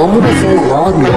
Vamos o rádio.